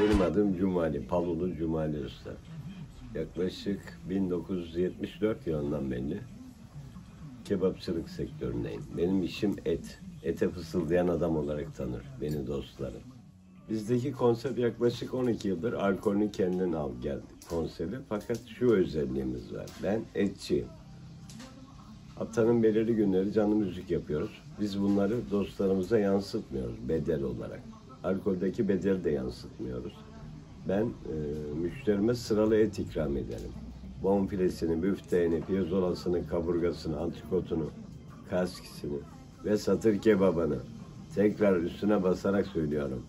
Benim adım Cumali, Pavlulu Cumali Usta. Yaklaşık 1974 yılından beri kebapçılık sektöründeyim. Benim işim et. Ete fısıldayan adam olarak tanır beni dostlarım. Bizdeki konsept yaklaşık 12 yıldır alkolünü kendin al gel konsepti. Fakat şu özelliğimiz var. Ben etçiyim. Haftanın belirli günleri canlı müzik yapıyoruz. Biz bunları dostlarımıza yansıtmıyoruz bedel olarak. Alkoldeki bedeli de yansıtmıyoruz. Ben e, müşterime sıralı et ikram ederim. Bonfilesini, büfteğini, pirzolasını, kaburgasını, antrikotunu, kaskisini ve satır kebabını tekrar üstüne basarak söylüyorum.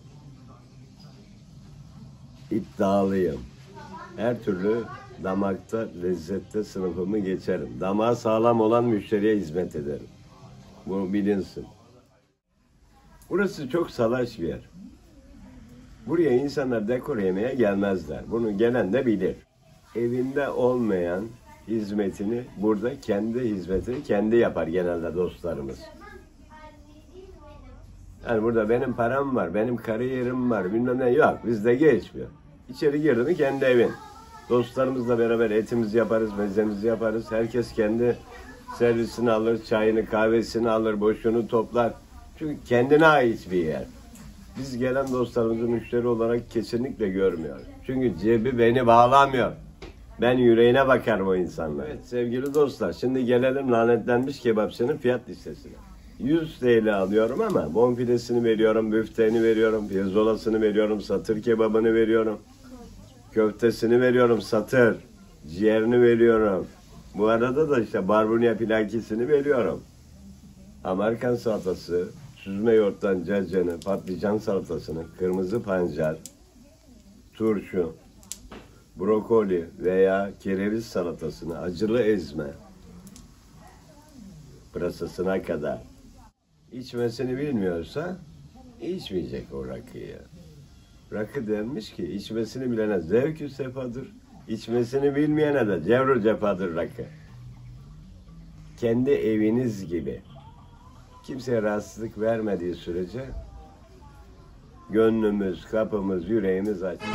İddialıyım. Her türlü damakta, lezzette sınıfımı geçerim. Damağı sağlam olan müşteriye hizmet ederim. Bunu bilinsin. Burası çok salaş bir yer. Buraya insanlar dekor yemeye gelmezler. Bunu gelen de bilir. Evinde olmayan hizmetini burada kendi hizmetini kendi yapar genelde dostlarımız. Yani burada benim param var, benim kariyerim var, bilmem ne yok. Bizde geçmiyor. İçeri girdi mi kendi evin. Dostlarımızla beraber etimizi yaparız, mezemizi yaparız. Herkes kendi servisini alır, çayını, kahvesini alır, boşunu toplar. Çünkü kendine ait bir yer. Biz gelen dostlarımızı müşteri olarak kesinlikle görmüyoruz. Çünkü cebi beni bağlamıyor. Ben yüreğine bakarım o insanlar. Evet sevgili dostlar şimdi gelelim lanetlenmiş kebapçının fiyat listesine. 100 TL alıyorum ama bonfilesini veriyorum, büfteğini veriyorum, pirzolasını veriyorum, satır kebabını veriyorum. Köftesini veriyorum, satır. Ciğerini veriyorum. Bu arada da işte barbunya pilakisini veriyorum. Amerikan salatası, süzme yoğurttan caccanı, patlıcan salatasını, kırmızı pancar, turşu, brokoli veya kereviz salatasını, acılı ezme, pırasasına kadar. İçmesini bilmiyorsa içmeyecek o rakıyı. Rakı denmiş ki içmesini bilene zevkü sefadır, içmesini bilmeyene de cevru cefadır rakı. Kendi eviniz gibi kimseye rahatsızlık vermediği sürece gönlümüz, kapımız, yüreğimiz açık.